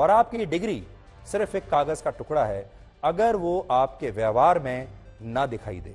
और आपकी डिग्री सिर्फ़ एक कागज़ का टुकड़ा है, अगर वो आपके व्यवहार में ना दिखाई दे।